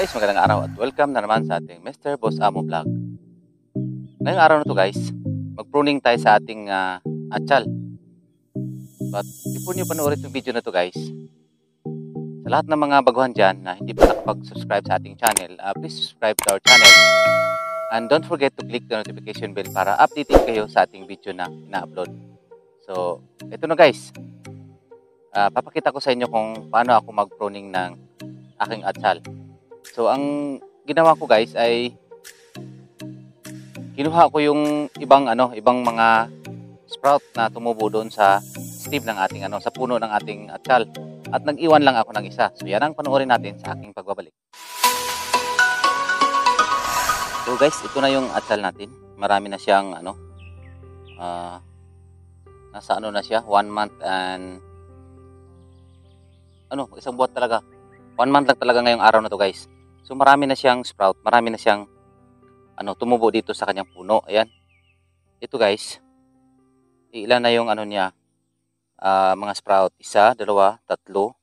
guys, magandang araw at welcome na naman sa ating Mr. Boss Amo Vlog. Ngayong araw na to guys, mag-pruning tayo sa ating uh, atsal. But before nyo panoorin itong video na to guys, sa lahat ng mga baguhan dyan na hindi pa nakapag-subscribe sa ating channel, uh, please subscribe to our channel. And don't forget to click the notification bell para updated kayo sa ating video na ina-upload. So, ito na guys. Uh, papakita ko sa inyo kung paano ako mag-pruning ng aking atsal. So, ang ginawa ko guys ay kinuha ko yung ibang ano, ibang mga sprout na tumubo doon sa stem ng ating ano, sa puno ng ating atsal. At nag-iwan lang ako ng isa. So, yan ang panoorin natin sa aking pagbabalik. So guys, ito na yung atsal natin. Marami na siyang ano, uh, nasa ano na siya, one month and ano, isang buwan talaga. One month lang talaga ngayong araw na to guys. So marami na siyang sprout, marami na siyang ano, tumubo dito sa kanyang puno. Ayan. Ito guys. Ilan na yung ano niya, uh, mga sprout. Isa, dalawa, tatlo,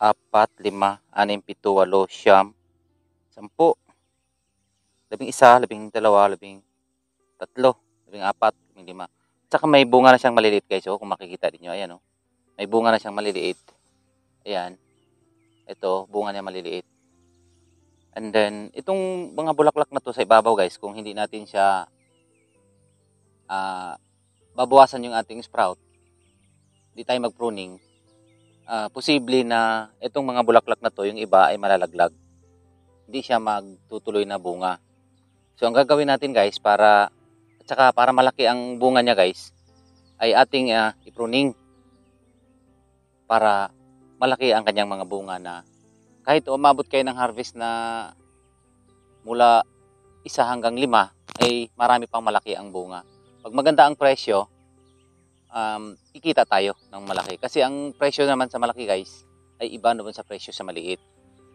apat, lima, anim, pito, walo, siyam, sampu, labing isa, labing dalawa, labing tatlo, labing apat, labing lima. Tsaka may bunga na siyang maliliit guys. Oh, kung makikita din nyo. Ayan oh. May bunga na siyang maliliit. Ayan. Ito, bunga niya maliliit. And then, itong mga bulaklak na to sa ibabaw guys, kung hindi natin siya uh, babawasan yung ating sprout, hindi tayo mag-pruning, uh, posible na itong mga bulaklak na to, yung iba ay malalaglag. Hindi siya magtutuloy na bunga. So, ang gagawin natin guys, para, at saka para malaki ang bunga niya guys, ay ating uh, i-pruning para malaki ang kanyang mga bunga na kahit umabot kayo ng harvest na mula isa hanggang lima ay marami pang malaki ang bunga. Pag maganda ang presyo, um, kikita tayo ng malaki. Kasi ang presyo naman sa malaki guys ay iba naman sa presyo sa maliit.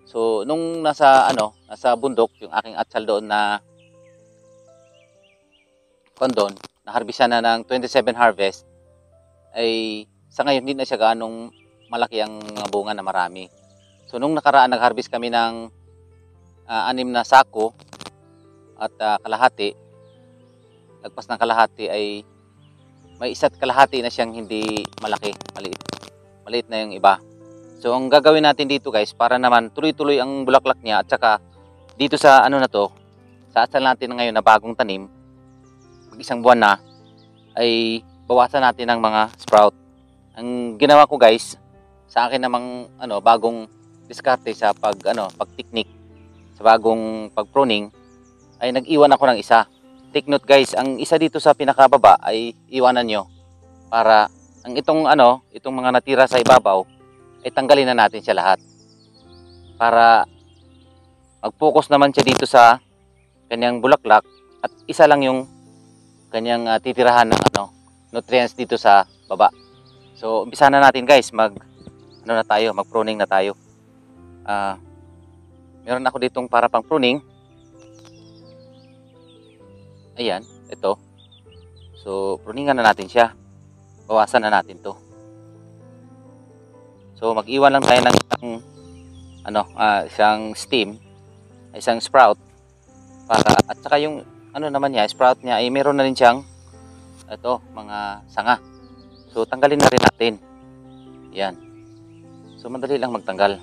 So nung nasa ano, nasa bundok yung aking atsal doon na kondon, na harbisan na ng 27 harvest ay sa ngayon hindi na siya ganong malaki ang bunga na marami. So nung nakaraan nag-harvest kami ng uh, anim na sako at uh, kalahati, lagpas ng kalahati ay may isa't kalahati na siyang hindi malaki, maliit. Maliit na yung iba. So ang gagawin natin dito guys, para naman tuloy-tuloy ang bulaklak niya at saka dito sa ano na to, sa asal natin ngayon na bagong tanim, pag isang buwan na, ay bawasan natin ng mga sprout. Ang ginawa ko guys, sa akin namang ano bagong diskarte sa pag ano pag technique sa bagong pag pruning ay nag-iwan ako ng isa. Take note guys, ang isa dito sa pinakababa ay iwanan nyo para ang itong ano, itong mga natira sa ibabaw ay tanggalin na natin siya lahat. Para mag-focus naman siya dito sa kanyang bulaklak at isa lang yung kanyang uh, titirahan ng ano, nutrients dito sa baba. So, umpisa na natin guys, mag ano na tayo, mag-pruning na tayo. Uh, meron ako ditong para pang pruning. Ayan, ito. So, pruningan na natin siya. Bawasan na natin 'to. So, mag-iwan lang tayo ng isang ano, uh, isang stem, isang sprout para at saka yung ano naman niya, sprout niya ay meron na rin siyang ito, mga sanga. So, tanggalin na rin natin. Yan. So madali lang magtanggal.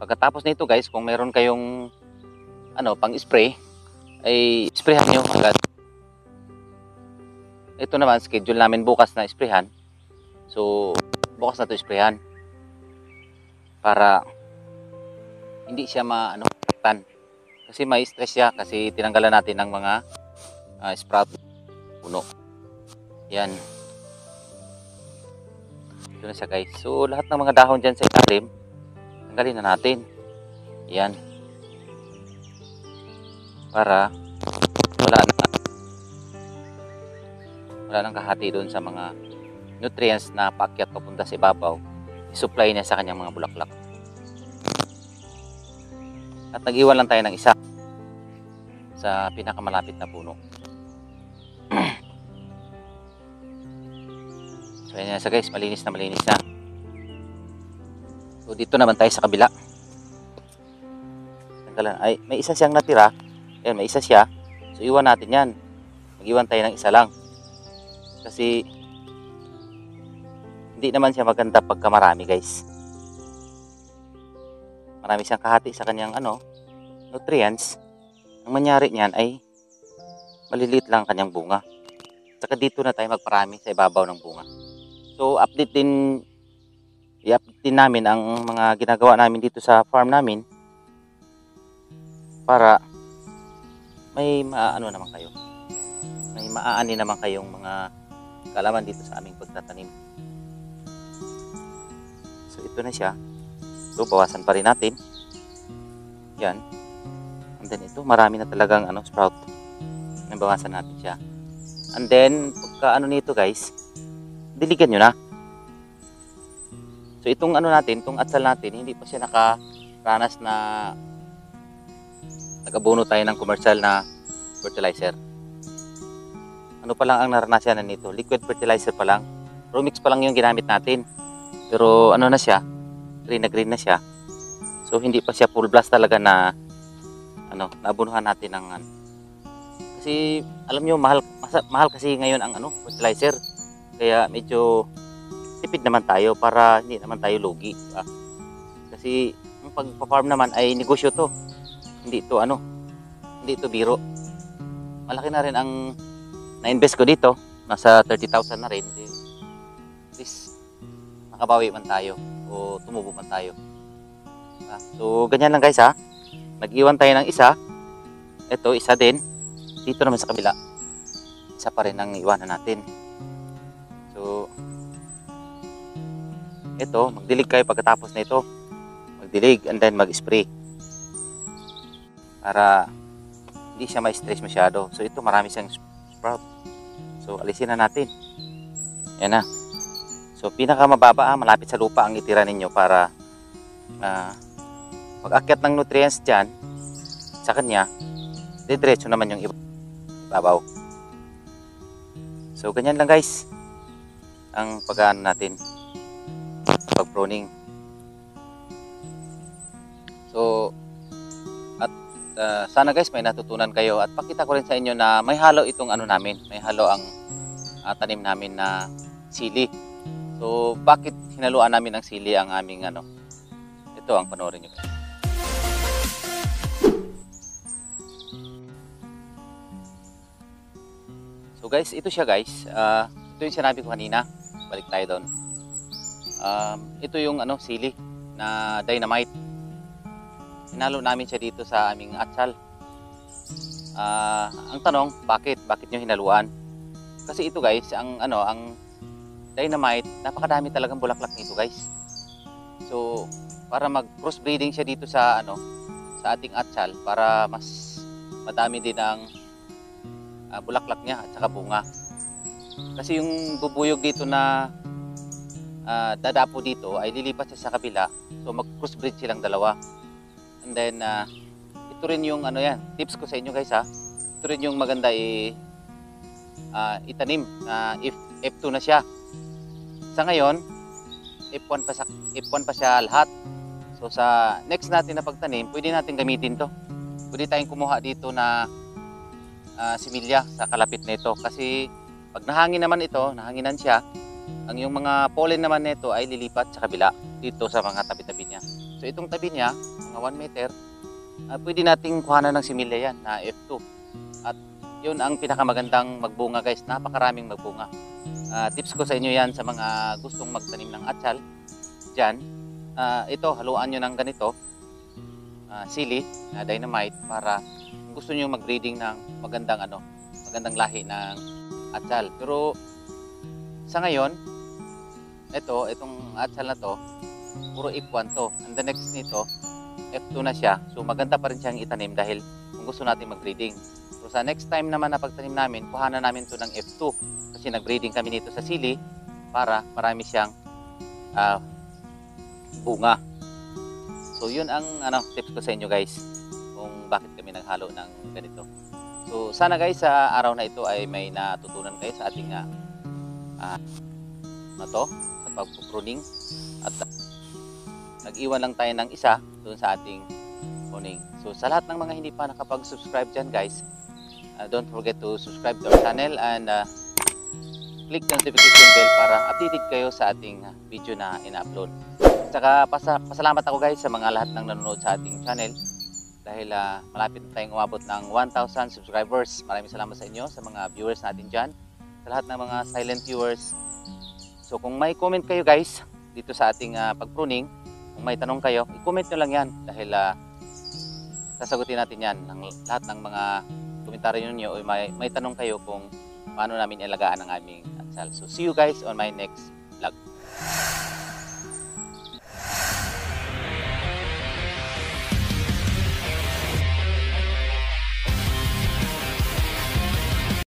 Pagkatapos nito guys, kung meron kayong ano, pang-spray, ay sprayhan nyo agad. Ito naman, schedule namin bukas na sprayhan. So, bukas na to sprayhan. Para hindi siya ma-ano, tan. Kasi may stress siya kasi tinanggalan natin ng mga uh, sprout puno. Yan. Ito na siya guys. So lahat ng mga dahon dyan sa ilalim, tanggalin na natin. Yan. Para wala na wala nang kahati doon sa mga nutrients na paakyat papunta sa ibabaw. I-supply niya sa kanyang mga bulaklak. At nag-iwan lang tayo ng isa sa pinakamalapit na puno. So ayan sa guys, malinis na malinis na. So dito naman tayo sa kabila. Tanggalan. Ay, may isa siyang natira. Ayan, may isa siya. So iwan natin yan. Mag-iwan tayo ng isa lang. Kasi hindi naman siya maganda pagka marami guys. Marami siyang kahati sa kanyang ano, nutrients. Ang mangyari niyan ay maliliit lang ang kanyang bunga. Saka dito na tayo magparami sa ibabaw ng bunga. So update din i-update din namin ang mga ginagawa namin dito sa farm namin para may maano naman kayo. May maaani naman kayong mga kalaman dito sa aming pagtatanim. So ito na siya. So bawasan pa rin natin. Yan. And then ito marami na talagang ano sprout. Yan bawasan natin siya. And then pagka ano nito guys, diligan nyo na. So itong ano natin, itong atsal natin, hindi pa siya nakaranas na nag-abono tayo ng commercial na fertilizer. Ano pa lang ang naranasan na nito? Liquid fertilizer pa lang. Romix pa lang yung ginamit natin. Pero ano na siya? Green na green na siya. So hindi pa siya full blast talaga na ano, naabunuhan natin ng ano. Kasi alam nyo mahal mahal kasi ngayon ang ano, fertilizer. Kaya medyo tipid naman tayo para hindi naman tayo lugi. di ba? Kasi ang pagpa-farm naman ay negosyo to. Hindi ito ano, hindi ito biro. Malaki na rin ang na-invest ko dito. Nasa 30,000 na rin. At least nakabawi man tayo o tumubo man tayo. Ah, So ganyan lang guys ha. Nag-iwan tayo ng isa. Ito, isa din. Dito naman sa kabila. Isa pa rin ang iwanan natin. Ito, magdilig kayo pagkatapos na ito. Magdilig and then mag-spray. Para hindi siya ma-stress masyado. So, ito marami siyang sprout. So, alisin na natin. Yan na. So, pinakamababa, ah, malapit sa lupa ang itira ninyo para ah, pag-akyat ng nutrients dyan sa kanya, didiretso naman yung iba- ibabaw. So, ganyan lang guys ang pag natin pag pruning. So, at ah, sana guys may natutunan kayo at pakita ko rin sa inyo na may halo itong ano namin, may halo ang ah, tanim namin na sili. So, bakit hinaluan namin ng sili ang aming ano? Ito ang panoorin nyo guys. So guys, ito siya guys. Ah, ito yung sinabi ko kanina. Balik tayo doon. Um, ito yung ano, sili na dynamite. Hinalo namin siya dito sa aming atsal. Ah, ang tanong, bakit? Bakit nyo hinaluan? Kasi ito guys, ang ano, ang dynamite, napakadami talagang bulaklak nito guys. So, para mag crossbreeding siya dito sa ano, sa ating atsal para mas madami din ang ah, bulaklak niya at saka bunga. Kasi yung bubuyog dito na ah, dadapo dito ay lilipat siya sa kabila. So mag crossbreed silang dalawa. And then ah, ito rin yung ano yan, tips ko sa inyo guys ha. Ito rin yung maganda i ah, itanim na if F2 na siya. Sa ngayon, F1 pa sa F1 pa siya lahat. So sa next natin na pagtanim, pwede natin gamitin 'to. Pwede tayong kumuha dito na ah, similya sa kalapit nito kasi pag nahangin naman ito, nahanginan siya, ang yung mga pollen naman nito ay lilipat sa kabila dito sa mga tabi-tabi niya. So itong tabi niya, mga 1 meter, ah, pwede nating kuhanan ng similya yan na F2. At yun ang pinakamagandang magbunga guys, napakaraming magbunga. Ah, tips ko sa inyo yan sa mga gustong magtanim ng atsal. Diyan, ah, ito haluan nyo ng ganito, ah, sili na dynamite para gusto niyo mag-breeding ng magandang ano, magandang lahi ng atsal. Pero sa ngayon, ito, itong atsal na to, puro F1 to. And the next nito, F2 na siya. So maganda pa rin siyang itanim dahil kung gusto natin mag-breeding. So sa next time naman na pagtanim namin, kuhanan namin to ng F2 kasi nag-breeding kami nito sa sili para marami siyang ah, bunga. So yun ang ano tips ko sa inyo guys kung bakit kami naghalo ng ganito. So sana guys sa araw na ito ay may natutunan kayo sa ating ah ah, na to sa pagpupruning at nag-iwan lang tayo ng isa doon sa ating pruning. So sa lahat ng mga hindi pa nakapag-subscribe dyan guys, uh, don't forget to subscribe to our channel and uh, click the notification bell para updated kayo sa ating uh, video na ina-upload. Tsaka pasa pasalamat ako guys sa mga lahat ng nanonood sa ating channel dahil uh, malapit na tayong umabot ng 1,000 subscribers. Maraming salamat sa inyo, sa mga viewers natin dyan, sa lahat ng mga silent viewers. So kung may comment kayo guys dito sa ating uh, pagpruning, kung may tanong kayo, i-comment nyo lang yan dahil uh, sasagutin natin yan ng lahat ng mga komentaryo ninyo o may, may tanong kayo kung paano namin ilagaan ang aming atsal. So see you guys on my next vlog.